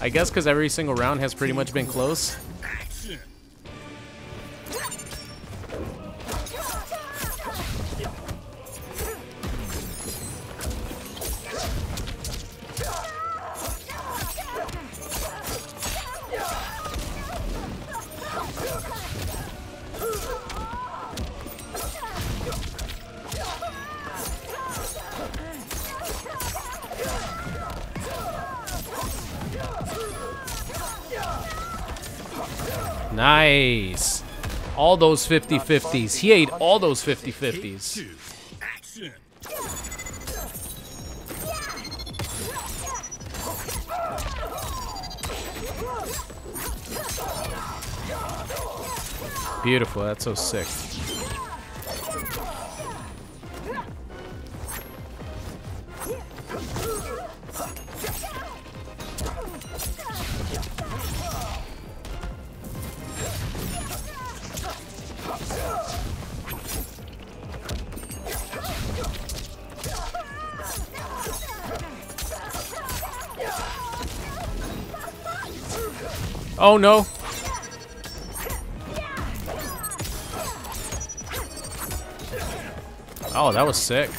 I guess because every single round has pretty much been close. Nice. All those 50-50s. He ate all those 50-50s. Beautiful. That's so sick. Oh no. Oh, that was sick.